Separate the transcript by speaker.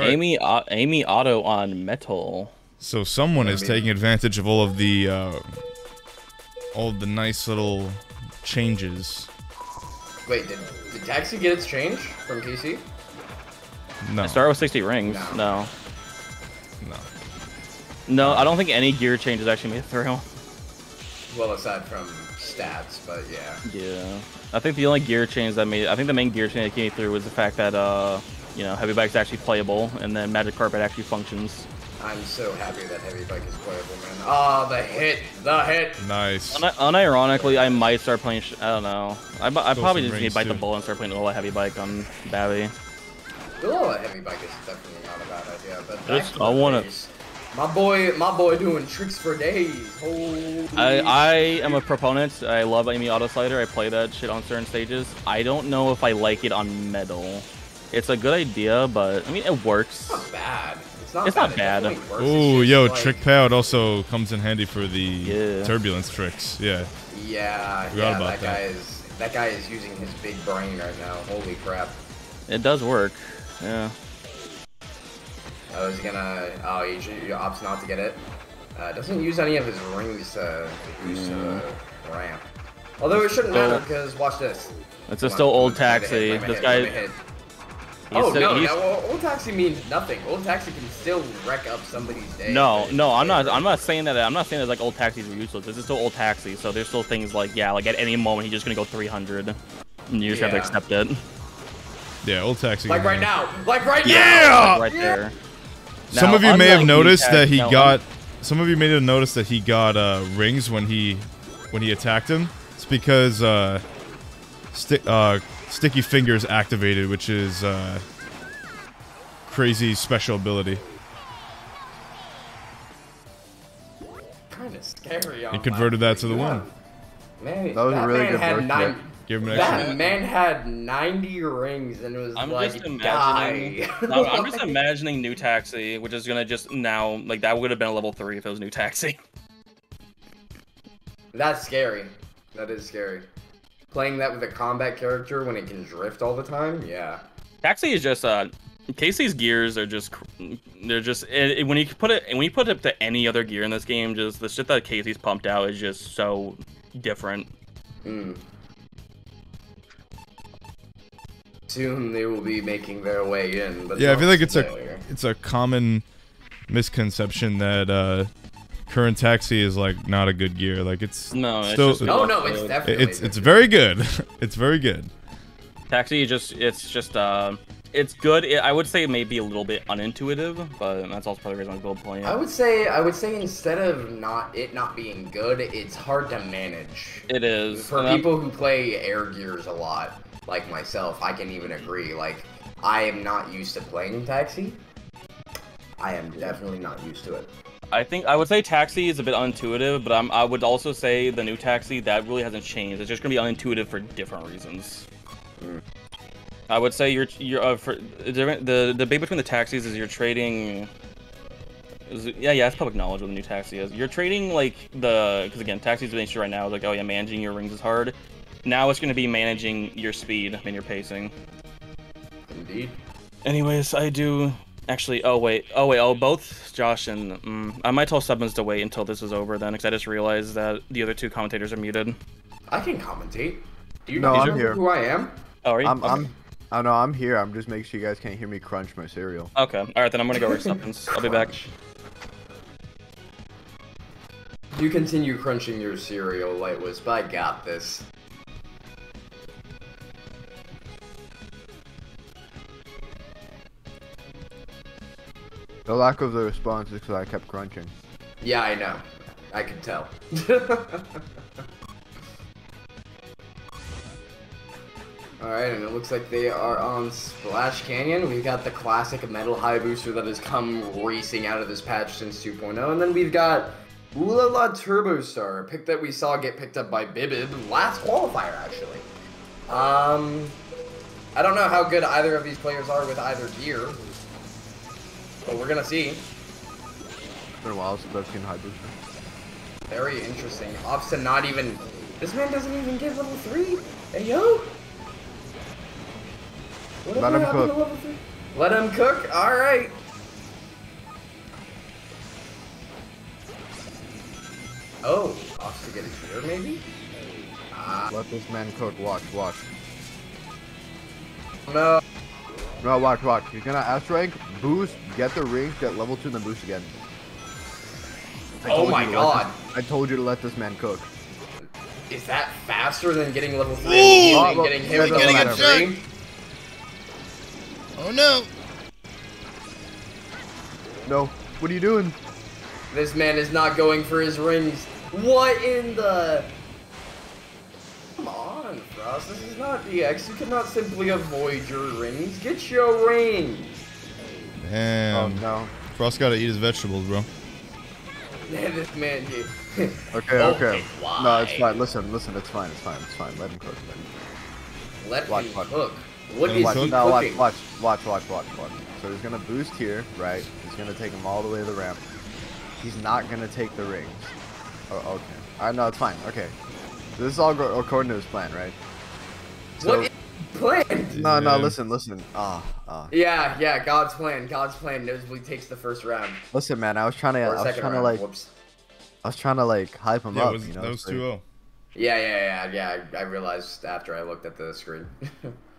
Speaker 1: right.
Speaker 2: Amy, uh, Amy Auto on metal.
Speaker 1: So someone is taking advantage of all of the uh, all of the nice little changes.
Speaker 3: Wait, did, did Taxi get its change from PC?
Speaker 1: No,
Speaker 2: I started with 60 rings.
Speaker 3: No.
Speaker 2: No.
Speaker 1: no.
Speaker 2: No, I don't think any gear changes actually made it through.
Speaker 3: Well, aside from stats, but yeah.
Speaker 2: Yeah. I think the only gear change that made I think the main gear change that came through was the fact that uh you know, heavy bike's actually playable and then magic carpet actually functions.
Speaker 3: I'm so happy that heavy bike is playable, man. Ah, the hit, the hit.
Speaker 1: Nice.
Speaker 2: Uni- unironically, I might start playing. Sh- I don't know. I, I probably just need to bite the
Speaker 1: too.
Speaker 2: bullet and start playing a little heavy bike on Babby.
Speaker 3: The little heavy bike is definitely not a bad idea, but back
Speaker 2: I wanna-
Speaker 3: My boy, my boy doing tricks for days. Holy
Speaker 2: I, I am a proponent. I love Amy Auto Slider. I play that shit on certain stages. I don't know if I like it on metal. It's a good idea, but I mean, it works.
Speaker 3: It's not bad. It's not
Speaker 2: It's
Speaker 3: bad.
Speaker 2: not bad.
Speaker 3: definitely works. It's
Speaker 1: Ooh, yo,
Speaker 3: like-
Speaker 1: trick pad also comes in handy for the
Speaker 2: Yeah.
Speaker 1: turbulence tricks. Yeah.
Speaker 3: Yeah,
Speaker 1: Forgot
Speaker 3: yeah,
Speaker 1: about
Speaker 3: that,
Speaker 1: that.
Speaker 3: guy is that guy is using his big brain right now. Holy crap.
Speaker 2: It does work. Yeah.
Speaker 3: I was gonna. Oh, he, should- he opts not to get it. Uh, doesn't use any of his rings to boost uh, ramp. Although it shouldn't
Speaker 2: Still-
Speaker 3: matter because watch this.
Speaker 2: It's
Speaker 3: Come
Speaker 2: a still
Speaker 3: come
Speaker 2: old
Speaker 3: on, let me hit,
Speaker 2: taxi.
Speaker 3: let
Speaker 2: This
Speaker 3: hit,
Speaker 2: guy.
Speaker 3: Oh
Speaker 2: still-
Speaker 3: no,
Speaker 2: he's-
Speaker 3: no, old taxi means nothing. Old taxi can still wreck up somebody's day.
Speaker 2: No, no, I'm not.
Speaker 3: it's-
Speaker 2: I'm not saying that. I'm not saying that like old taxis are useless. This is still old taxi, so there's still things like yeah, like at any moment he's just gonna go 300, and you just have to accept it.
Speaker 1: Yeah, old taxi.
Speaker 3: Like right now, like right
Speaker 1: Yeah!
Speaker 3: now.
Speaker 2: Right there.
Speaker 1: Some
Speaker 2: Now,
Speaker 1: of you may have noticed that he
Speaker 2: no,
Speaker 1: got. Some of you may have noticed that he got uh, rings when he when he attacked him. It's because uh, sti- uh, sticky fingers activated, which is uh, crazy special ability.
Speaker 3: Kind of scary. on
Speaker 1: He converted that to the
Speaker 3: yeah.
Speaker 1: win.
Speaker 3: Man,
Speaker 4: That was a really
Speaker 3: man
Speaker 4: good
Speaker 3: had nine.
Speaker 1: Give him an
Speaker 3: That
Speaker 1: extra.
Speaker 3: man had 90 rings and it was
Speaker 2: I'm
Speaker 3: like,
Speaker 2: just imagining.
Speaker 3: die.
Speaker 2: no, I'm just imagining new taxi, which is gonna just now like that would have been a level three if it was new taxi.
Speaker 3: That's scary. That is scary. Playing that with a combat character when it can drift all the time, yeah.
Speaker 2: Taxi is just uh, Casey's gears are just they're just it, it- when you put it when you put it to any other gear in this game, just the shit that Casey's pumped out is just so different.
Speaker 3: Mm. Soon they will be making their way in. But
Speaker 1: Yeah, I feel like it's a it's a common misconception that uh, current taxi is like not a good gear. Like it's
Speaker 2: No, it's
Speaker 1: still
Speaker 2: just
Speaker 3: No, no, it's
Speaker 2: It-
Speaker 3: definitely.
Speaker 1: it's it's very good. it's very good.
Speaker 2: Taxi just it's just uh it's good. It, I would say it may be a little bit unintuitive, but that's also probably of the reason I build playing.
Speaker 3: I would say I would say instead of not it not being good, it's hard to manage.
Speaker 2: It is
Speaker 3: For
Speaker 2: and I'm-
Speaker 3: people who play air gears a lot, like myself, I can even agree. Like I am not used to playing taxi. I am definitely not used to it.
Speaker 2: I think I would say Taxi is a bit unintuitive, but I'm, I would also say the new Taxi that really hasn't changed. It's just gonna be unintuitive for different reasons. I would say you're you're uh, for the different- the the debate between the taxis is you're trading. Is, yeah, yeah, it's public knowledge what the new taxi is. You're trading like the because again, taxis the issue right now is like oh yeah, managing your rings is hard. Now it's gonna be managing your speed and your pacing.
Speaker 3: Indeed.
Speaker 2: Anyways, I do actually. Oh wait, oh wait, oh both Josh and mm, I might tell Stubbins to wait until this is over then, because I just realized that the other two commentators are muted.
Speaker 3: I can commentate. Do you
Speaker 4: No,
Speaker 3: know
Speaker 4: I'm here.
Speaker 3: who I am?
Speaker 2: Oh, are you?
Speaker 4: I'm,
Speaker 2: okay.
Speaker 4: I'm, I don't know. I'm here. I'm just making sure you guys can't hear me crunch my cereal.
Speaker 2: okay. All right, then I'm gonna go with Stubbins. I'll be back.
Speaker 3: You continue crunching your cereal, Light Wisp. I got this.
Speaker 4: The lack of the response is because I kept crunching.
Speaker 3: Yeah, I know. I can tell. Alright, and it looks like they are on Splash Canyon. We've got the classic metal high booster that has come racing out of this patch since 2.0. And then we've got Ooh La Turbo Star, a pick that we saw get picked up by Bibib last qualifier, actually. Um, I don't know how good either of these players are with either gear, but we're gonna see.
Speaker 4: It's been a while since I've seen high booster.
Speaker 3: Very interesting. Ops to not even. This man doesn't even get level three. Hey yo. What
Speaker 4: Let him cook.
Speaker 3: Let him cook. All right. Oh, to get it here, maybe? Ah,
Speaker 4: Let this man cook. Watch, watch.
Speaker 3: no.
Speaker 4: No, watch, watch. He's gonna S rank, boost, get the rings, get level two, and then boost again. I
Speaker 3: Oh
Speaker 4: told
Speaker 3: my
Speaker 4: you to let
Speaker 3: god.
Speaker 4: this- I told you to let this man cook.
Speaker 3: Is that faster than getting level 3
Speaker 1: Ooh!
Speaker 3: and
Speaker 4: Oh, well,
Speaker 3: getting hit
Speaker 4: we're
Speaker 3: with
Speaker 1: getting
Speaker 3: level
Speaker 1: a
Speaker 3: 3?
Speaker 1: Oh no!
Speaker 4: No. What are you doing?
Speaker 3: This man is not going for his rings. What in the... Come on, Frost. This is not DX. You cannot simply avoid your rings. Get your rings.
Speaker 1: Damn.
Speaker 4: Oh no.
Speaker 1: Frost gotta eat his vegetables, bro.
Speaker 3: Man, this man here.
Speaker 4: Oh, okay,
Speaker 3: Okay,
Speaker 4: okay. No, it's fine. Listen, listen. It's fine. It's fine. It's fine. Let him cook. Let him
Speaker 3: Let
Speaker 4: Watch,
Speaker 3: him
Speaker 4: watch.
Speaker 3: cook. What
Speaker 1: Let
Speaker 3: is
Speaker 1: him
Speaker 4: watch,
Speaker 3: he
Speaker 4: no,
Speaker 3: cooking?
Speaker 4: watch, watch, watch, watch, watch. So he's gonna boost here, right? He's gonna take him all the way to the ramp. He's not gonna take the rings. Oh, okay. Alright, no, it's fine. Okay. This is all go- according to his plan, right? So,
Speaker 3: What is planned?
Speaker 4: no, no, listen, listen. Ah, ah.
Speaker 3: Yeah, yeah, God's plan. God's plan noticeably takes the first round.
Speaker 4: Listen, man. I was trying to,
Speaker 3: Or
Speaker 4: I was
Speaker 3: second
Speaker 4: trying to
Speaker 3: round.
Speaker 4: like,
Speaker 3: Whoops.
Speaker 4: I was trying to like hype him
Speaker 1: Yeah,
Speaker 4: up.
Speaker 1: it was,
Speaker 4: you know,
Speaker 1: that was 2 0.
Speaker 3: Yeah, yeah, yeah, yeah. I, I realized after I looked at the screen.